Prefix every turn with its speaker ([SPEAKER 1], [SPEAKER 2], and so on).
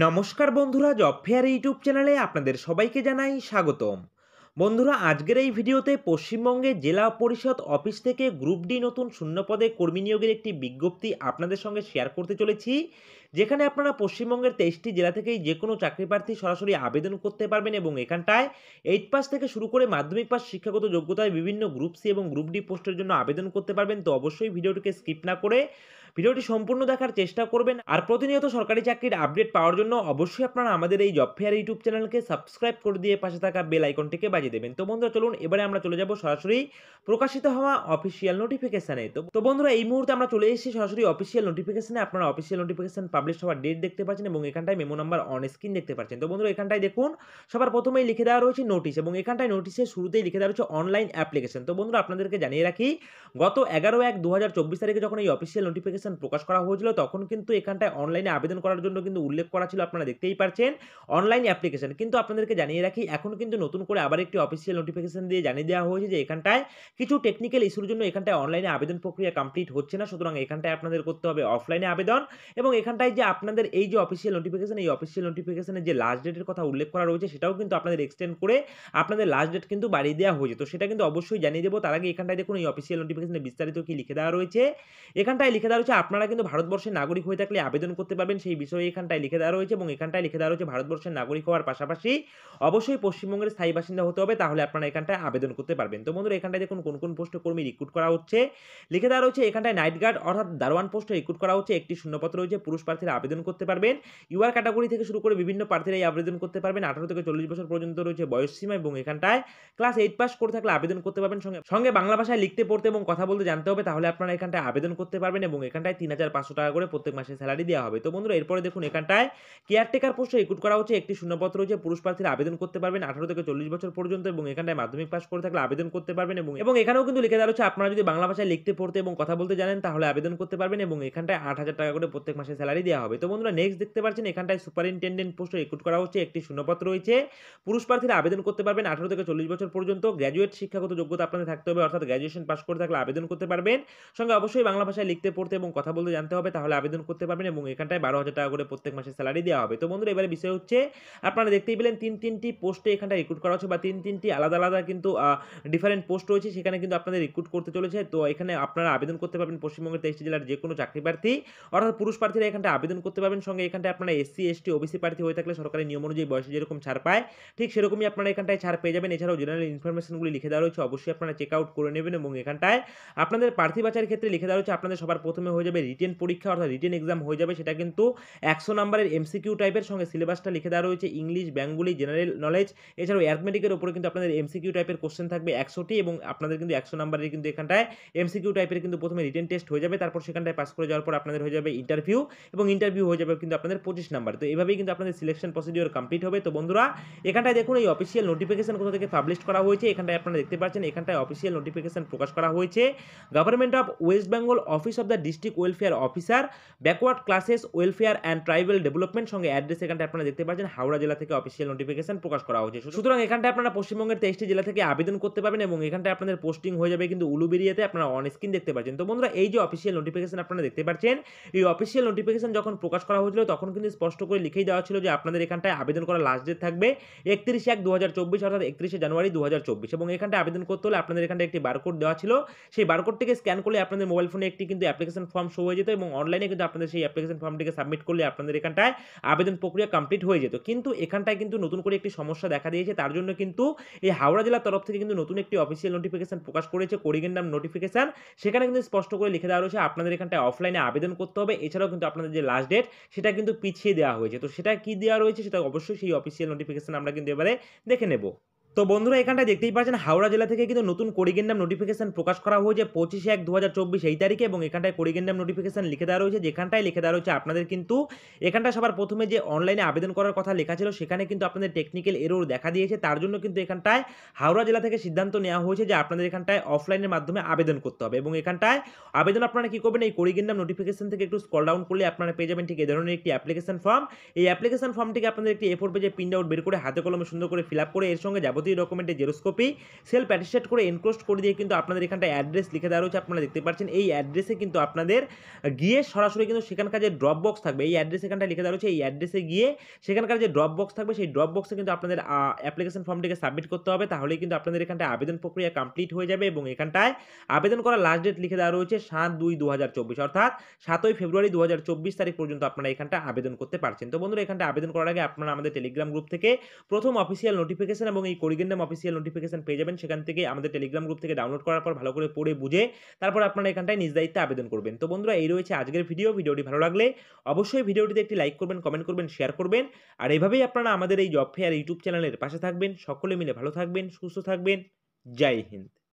[SPEAKER 1] নমস্কার বন্ধুরা, job fair YouTube চ্যানেলে আপনাদের সবাইকে জানাই স্বাগতম। বন্ধুরা, আজকের এই ভিডিওতে পশ্চিমবঙ্গে জেলা পরিষদ অফিস থেকে গ্রুপ ডি নতুন শূন্যপদে কর্মী নিয়োগের একটি বিজ্ঞপ্তি আপনাদের সঙ্গে শেয়ার করতে চলেছি, যেখানে আপনারা পশ্চিমবঙ্গের তেইশটি জেলা থেকেই যে কোনো চাকরি প্রার্থী সরাসরি আবেদন করতে পারবেন এবং এখানটায় এইট পাস থেকে শুরু করে মাধ্যমিক পাস শিক্ষাগত যোগ্যতায় বিভিন্ন গ্রুপ সি এবং গ্রুপ ডি পোস্টের জন্য আবেদন করতে পারবেন। তো অবশ্যই ভিডিওটিকে স্কিপ না করে ভিডিওটি সম্পূর্ণ দেখার চেষ্টা করবেন আর প্রতিনিয়ত সরকারি চাকরির আপডেট পাওয়ার জন্য অবশ্যই আপনারা আমাদের এই জব ফেয়ার ইউটিউব চ্যানেলকে সাবস্ক্রাইব করে দিয়ে পাশে থাকা বেল আইকনটিকে বাজিয়ে দেবেন। তো বন্ধুরা, চলুন, এবারে আমরা চলে যাব সরাসরি প্রকাশিত হওয়া অফিসিয়াল নোটিফিকেশানে তো বন্ধুরা, এই মুহূর্তে আমরা চলে এসেছি সরাসরি অফিসিয়াল নোটিফিকেশানে আপনারা অফিসিয়াল নোটিফিকেশন পাবলিশ হওয়ার ডেট দেখতে পাচ্ছেন এবং এখানটায় মেমো নাম্বার অন স্ক্রিন দেখতে পাচ্ছেন। তো বন্ধুরা, এখানটায় দেখুন, সবার প্রথমেই লিখে দেওয়া রয়েছে নোটিশ এবং এখানটায় নোটিশের শুরুতেই লিখে দেওয়া রয়েছে অনলাইন অ্যাপ্লিকেশন তো বন্ধুরা, আপনাদেরকে জানিয়ে রাখি, গত এগারো এক দু তারিখে যখন এই অফিসিয়াল নোটিফিকেশন প্রকাশ করা হয়েছিল, তখন কিন্তু এখানটায় অনলাইনে আবেদন করার জন্য কিন্তু উল্লেখ করা ছিল, আপনারা দেখতেই পারছেন। অনলাইন অ্যাপ্লিকেশন কিন্তু আপনাদেরকে জানিয়ে রাখি, এখন কিন্তু নতুন করে আবার একটি অফিসিয়াল নোটিফিকেশন দিয়ে জানিয়ে দেওয়া হয়েছে যে এখানটায় কিছু টেকনিক্যাল ইস্যুর জন্য এখানটায় অনলাইনে আবেদন প্রক্রিয়া কমপ্লিট হচ্ছে না। সুতরাং এখানটায় আপনাদের করতে হবে অফলাইনে আবেদন এবং এখানটায় যে আপনাদের এই যে অফিসিয়াল নোটিফিকেশন এই অফিসিয়াল নোটিফিকেশনের যে লাস্ট ডেটের কথা উল্লেখ করা রয়েছে, সেটাও কিন্তু আপনাদের এক্সটেন্ড করে আপনাদের লাস্ট ডেট কিন্তু বাড়িয়ে দেওয়া হয়েছে। তো সেটা কিন্তু অবশ্যই জানিয়ে দেবো। তার আগে এখানটায় দেখুন, এই অফিসিয়াল নোটিফিকেশনে বিস্তারিত কি লিখে দেওয়া রয়েছে? এখানটায় লিখে দেওয়া রয়েছে আপনারা কিন্তু ভারতবর্ষের নাগরিক হয়ে থাকলে আবেদন করতে পারবেন। সেই বিষয়ে এখানটায় লিখে দেওয়া রয়েছে এবং এখানটায় লিখে দেওয়া রয়েছে, ভারতবর্ষের নাগরিক হওয়ার পাশাপাশি অবশ্যই পশ্চিমবঙ্গের স্থায়ী বাসিন্দা হতে হবে। তাহলে আপনারা এখানটায় আবেদন করতে পারবেন। তো বন্ধুরা, এখানটায় দেখুন কোন কোন পোস্টে কর্মী রিক্রুট করা হচ্ছে। লিখে দেওয়া রয়েছে, এখানটায় নাইট গার্ড অর্থাৎ দারোয়ান পোস্টে রিক্রুট করা হচ্ছে। একটি শূন্যপত্র রয়েছে, পুরুষ প্রার্থীরা আবেদন করতে পারবেন। ইউআর ক্যাটাগরি থেকে শুরু করে বিভিন্ন প্রার্থীরা এই আবেদন করতে পারবেন। আঠারো থেকে চল্লিশ বছর পর্যন্ত রয়েছে বয়স সীমা এবং এখানটায় ক্লাস এইট পাস করে থাকলে আবেদন করতে পারবেন। সঙ্গে সঙ্গে বাংলা ভাষায় লিখতে, পড়তে এবং কথা বলতে জানতে হবে। তাহলে আপনারা এখানটায় আবেদন করতে পারবেন এবং এখানটায় তিন হাজার পাঁচশো টাকা করে প্রত্যেক মাসে স্যালারি দেওয়া হবে। তো বন্ধুরা, এরপরে দেখুন, এখানটায় কেয়ারটেকার পোস্টে রিক্রুট করা হচ্ছে। একটি শূন্যপত্র রয়েছে পুরুষ প্রার্থীরা আবেদন করতে পারবেন আঠারো থেকে চল্লিশ বছর পর্যন্ত এবং এখানটায় মাধ্যমিক পাস করে থাকলে আবেদন করতে পারবেন এবং এবং এখানেও কিন্তু লিখে দেওয়া হচ্ছে আপনারা যদি বাংলা ভাষায় লিখতে, পড়তে এবং কথা বলতে জানেন, তাহলে আবেদন করতে পারবেন এবং এখানটায় আট হাজার টাকা করে প্রত্যেক মাসে স্যালারি দেওয়া হবে। তো বন্ধুরা নেক্সট দেখতে পাচ্ছেন, এখানটায় সুপারিনটেন্ডেন্ট পোস্টে রিক্রুট করা হচ্ছে। একটি শূন্যপত্র রয়েছে, পুরুষ প্রার্থীরা আবেদন করতে পারবেন আঠারো থেকে চল্লিশ বছর পর্যন্ত। গ্র্যাজুয়েট শিক্ষাগত যোগ্যতা আপনাদের থাকতে হবে, অর্থাৎ গ্র্যাজুয়েশন পাস করে থাকলে আবেদন করতে পারবেন। সঙ্গে অবশ্যই বাংলা ভাষায় লিখতে, পড়তে এবং কথা বলতে জানতে হবে, তাহলে আবেদন করতে পারবেন এবং এখানটায় বারো হাজার টাকা করে প্রত্যেক মাসে স্যালারি দেওয়া হবে। তো বন্ধুরা, এবারে বিষয় হচ্ছে, আপনারা দেখতেই পেলেন তিন তিনটি পোস্টে এখানটা রিক্রুট করা হচ্ছে বা তিন তিনটি আলাদা আলাদা কিন্তু ডিফারেন্ট পোস্ট রয়েছে, সেখানে কিন্তু আপনাদের রিক্রুট করতে চলেছে। তো এখানে আপনারা আবেদন করতে পারবেন পশ্চিমবঙ্গের তেইশটি জেলার যে কোনো চাকরি প্রার্থী। অর্থাৎ পুরুষ প্রার্থীরা এখানটা আবেদন করতে পারবেন। সঙ্গে এখানটায় আপনারা এসসি এসটি ওবিসি প্রার্থী হয়ে থাকলে সরকারি নিয়ম অনুযায়ী বয়সে যেরকম ছাড় পায়, ঠিক সেরকমই আপনারা এখানটায় ছাড় পেয়ে যাবেন। এছাড়াও জেনারেল ইনফরমেশনগুলি লিখে দেওয়া রয়েছে, অবশ্যই আপনারা চেক আউট করে নেবেন এবং এখানটায় আপনাদের প্রার্থী বাছাইয়ের ক্ষেত্রে লিখে দেওয়া রয়েছে, আপনাদের সবার প্রথমে হয়ে যাবে রিটেন পরীক্ষা অর্থাৎ রিটেন এক্সাম হয়ে যাবে, সেটা কিন্তু একশো নাম্বারের এমসিকিউ টাইপের সঙ্গে সিলেবাসটা লিখে দেওয়া রয়েছে ইংলিশ বেঙ্গলি জেনারেল নলেজ এছাড়াও অ্যাথমেটিকের উপরে কিন্তু আপনাদের এমসিকিউ টাইপের কোশ্চেন থাকবে একশোটি এবং আপনাদের কিন্তু একশো নাম্বারের কিন্তু এখানটায় এমসিকিউ টাইপের কিন্তু প্রথমে রিটেন টেস্ট হয়ে যাবে, তারপর সেখানটায় পাস করে যাওয়ার পর আপনাদের হয়ে যাবে ইন্টারভিউ এবং ইন্টারভিউ হয়ে যাবে কিন্তু আপনাদের পঁচিশ নাম্বার। তো এইভাবেই কিন্তু আপনাদের সিলেকশন প্রসিডিওর কমপ্লিট হবে। তো বন্ধুরা, এখানটায় দেখুন এই অফিসিয়াল নোটিফিকেশন কোথা থেকে পাবলিশ করা হয়েছে, এখানটায় আপনারা দেখতে পাচ্ছেন, এখানটায় অফিসিয়াল নোটিফিকেশন প্রকাশ করা হয়েছে। Government of West Bengal office of the district welfare officer backward classes welfare and tribal development সঙ্গে অ্যাড্রেস এখানটা আপনারা দেখতে পাচ্ছেন, হাওড়া জেলা থেকে অফিসিয়াল নোটিফিকেশন প্রকাশ করা হয়েছে। সুতরাং এখানটা আপনারা পশ্চিমবঙ্গের তেইশটি জেলা থেকে আবেদন করতে পারবেন এবং এখানটা আপনাদের পোস্টিং হয়ে যাবে কিন্তু উলুবেরিয়াতে আপনারা অন স্ক্রিন দেখতে পাচ্ছেন। তো বন্ধুরা, এই যে অফিসিয়াল নোটিফিকেশন আপনারা দেখতে পাচ্ছেন, এই অফিসিয়াল নোটিফিকেশন যখন প্রকাশ করা হয়েছিল তখন কিন্তু স্পষ্ট করে লিখেই দেওয়া ছিল যে আপনাদের এখানটায় আবেদন করার লাস্ট ডেট থাকবে একত্রিশে এক দু অর্থাৎ একত্রিশে জানুয়ারি দু এবং এখানটা আবেদন করতে হলে আপনাদের এখানটায় একটি বারকোড দেওয়া ছিল। সেই বারকোডটিকে স্ক্যান করলে আপনাদের মোবাইল ফোনে একটি কিন্তু অ্যাপ্লিকেশন ফর্ম শো হয়ে যেত এবং অনলাইনে কিন্তু আপনাদের সেই অ্যাপ্লিকেশন ফর্মটিকে সাবমিট করলে আপনাদের এখানটায় আবেদন প্রক্রিয়া কমপ্লিট হয়ে যেত। কিন্তু এখানটায় কিন্তু নতুন করে একটি সমস্যা দেখা দিয়েছে, তার জন্য কিন্তু এই হাওড়া জেলার তরফ থেকে কিন্তু নতুন একটি অফিসিয়াল নোটিফিকেশন প্রকাশ করেছে কোরিগেন্ডাম নোটিফিকেশন সেখানে কিন্তু স্পষ্ট করে লিখে দেওয়া রয়েছে, আপনাদের এখানটায় অফলাইনে আবেদন করতে হবে। এছাড়াও কিন্তু আপনাদের যে লাস্ট ডেট সেটা কিন্তু পিছিয়ে দেওয়া হয়েছে। তো সেটা কি দেওয়া রয়েছে, সেটা অবশ্যই সেই অফিসিয়াল নোটিফিকেশন আমরা কিন্তু এবারে দেখে নেব। তো বন্ধুরা এখানটা দেখতেই পাচ্ছেন, হাওড়া জেলা থেকে কিন্তু নতুন কোরিগেন্ডাম নোটিফিকেশন প্রকাশ করা হয়েছে পঁচিশে এক দু এই তারিখে এবং এখানটায় কোরিগেন্ডাম নোটিফিকেশন লিখে দেওয়া রয়েছে। যেখানটায় লিখে দেওয়া রয়েছে আপনাদের কিন্তু এখানটা সবার প্রথমে যে অনলাইনে আবেদন করার কথা লেখা ছিল, সেখানে কিন্তু আপনাদের টেকনিক্যাল এরর দেখা দিয়েছে। তার জন্য কিন্তু এখানটায় হাওড়া জেলা থেকে সিদ্ধান্ত নেওয়া হয়েছে যে আপনাদের এখানটায় অফলাইনের মাধ্যমে আবেদন করতে হবে এবং এখানটায় আবেদন আপনারা কী করবেন? এই কোরিগেন্ডাম নোটিফিকেশন থেকে একটু স্কল ডাউন করলে আপনারা পেয়ে যাবেন ঠিক এই ধরনের একটি অ্যাপ্লিকেশন ফর্ম এই অ্যাপ্লিকেশন ফর্মটিকে আপনাদের একটি এ ফোর পেজে প্রিন্ট আউট বের করে হাতে কলমে সুন্দর করে ফিল আপ করে এর সঙ্গে যাবতীয় যাবতীয় ডকুমেন্টের জেরোস্কপি সেলফ অ্যাটেস্টেড করে এনক্রোস্ট করে দিয়ে কিন্তু আপনাদের এখানটা অ্যাড্রেস লিখে দেওয়া রয়েছে। আপনারা দেখতে পাচ্ছেন, এই অ্যাড্রেসে কিন্তু আপনাদের গিয়ে সরাসরি কিন্তু সেখানকার যে ড্রপ বক্স থাকবে, এই অ্যাড্রেস এখানটা লিখে দেওয়া রয়েছে। এই অ্যাড্রেসে গিয়ে সেখানকার যে ড্রপ বক্স থাকবে, সেই ড্রপ বক্সে কিন্তু আপনাদের অ্যাপ্লিকেশন ফর্মটিকে সাবমিট করতে হবে। তাহলেই কিন্তু আপনাদের এখানটায় আবেদন প্রক্রিয়া কমপ্লিট হয়ে যাবে এবং এখানটায় আবেদন করার লাস্ট ডেট লিখে দেওয়া রয়েছে সাত দুই দু অর্থাৎ সাতই ফেব্রুয়ারি দু হাজার চব্বিশ তারিখ পর্যন্ত আপনারা এখানটা আবেদন করতে পারছেন। তো বন্ধুরা এখানটা আবেদন করার আগে আপনারা আমাদের টেলিগ্রাম গ্রুপ থেকে প্রথম অফিসিয়াল নোটিফিকেশন এবং এই করিগেন্ডাম অফিসিয়াল নোটিফিকেশন পেয়ে যাবেন। সেখান থেকে আমাদের টেলিগ্রাম গ্রুপ থেকে ডাউনলোড করার পর ভালো করে পড়ে, বুঝে তারপর আপনারা এখানটায় নিজ দায়িত্বে আবেদন করবেন। তো বন্ধুরা, এই রয়েছে আজকের ভিডিও ভিডিওটি ভালো লাগলে অবশ্যই ভিডিওটিতে একটি লাইক করবেন কমেন্ট করবেন শেয়ার করবেন। আর এভাবেই আপনারা আমাদের এই জব ফেয়ার ইউটিউব চ্যানেলের পাশে থাকবেন। সকলে মিলে ভালো থাকবেন, সুস্থ থাকবেন। জয় হিন্দ।